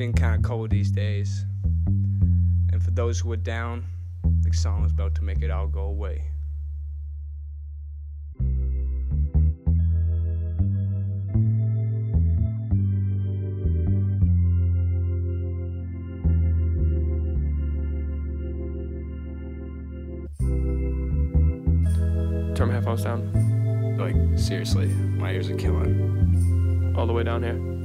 been kind of cold these days. And for those who are down, the song is about to make it all go away. Turn my headphones down. Like, seriously, my ears are killing. All the way down here.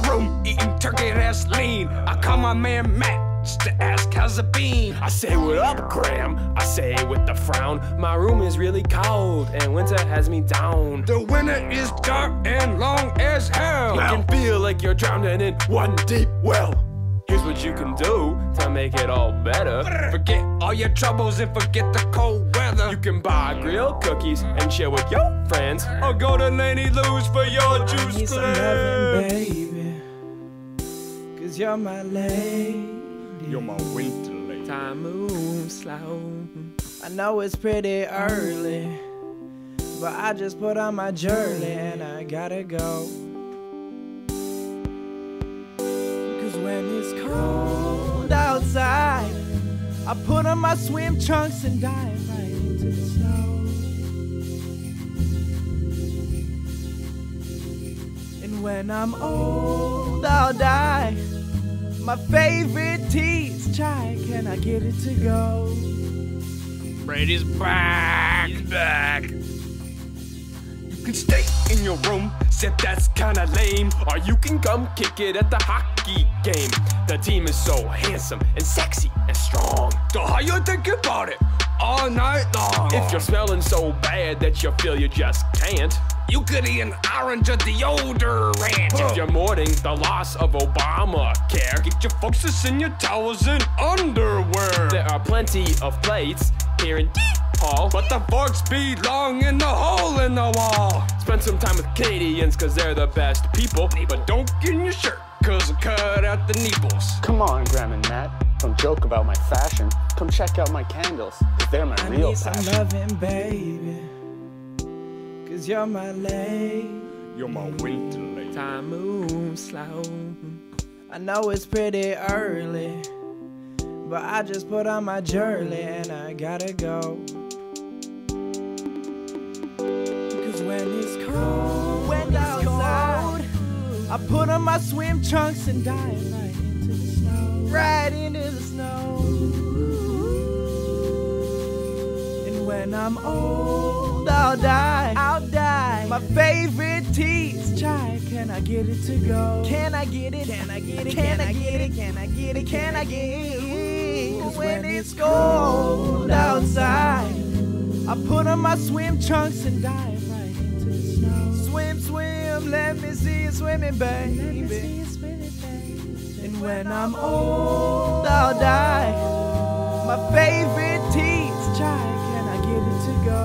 My room, eating turkey that's lean. I call my man Matt just to ask how's it been. I say, What up, Graham? I say with a frown. My room is really cold, and winter has me down. The winter is dark and long as hell. You can feel like you're drowning in one deep well. Here's what you can do to make it all better. Forget all your troubles and forget the cold weather. You can buy grilled cookies and share with your friends. or go to Laney Lou's for your juice need some loving, cleanse. Baby. Cause you're my lady. You're my winter lady. Time moves slow. I know it's pretty early, but I just put on my jersey and I gotta go. Cause when it's cold outside, I put on my swim trunks and dive right into the snow. And when I'm old, I'll die. My favorite tea's chai, can I get it to go? Brady's back. He's back. You can stay in your room, said that's kinda lame. Or you can come kick it at the hockey game. The team is so handsome and sexy and strong. So how you think about it all night long? If you're smelling so bad that you feel you just can't. you could eat an orange or deodorant. If you're mourning the loss of Obamacare, Get your foxes in your towels and underwear. there are plenty of plates here in Hall. But the forks belong in the hole in the wall. Spend some time with Canadians cause they're the best people. But don't get in your shirt, cause I cut out the nipples. Come on, Graham and Matt. Don't joke about my fashion. Come check out my candles. 'cause They're my I real need some passion. loving, baby. Cause you're my lady. You're my winter lady. Time moves slow. I know it's pretty early, but I just put on my jersey and I gotta go. Cause when it's cold, when it's outside, I put on my swim trunks and dive right into the snow. Right into the snow. And when I'm old, I'll die. I'll die. My favorite tea's chai. Can I get it to go? Can I get it? Can I get it? Can I get it? Can I get it? Can I get it? Cause when it's cold outside, I put on my swim trunks and dive right into the snow. Swim, swim, let me see you swimming, baby. And when I'm old, I'll die. My favorite tea's chai. Can I get it to go?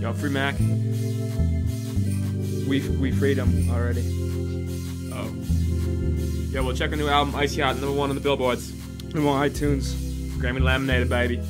Yo, free Mac. We we freed him already. Oh. Yeah, well check our new album, Icy Hot, number one on the billboards. Number one on iTunes. Grammy laminated, baby.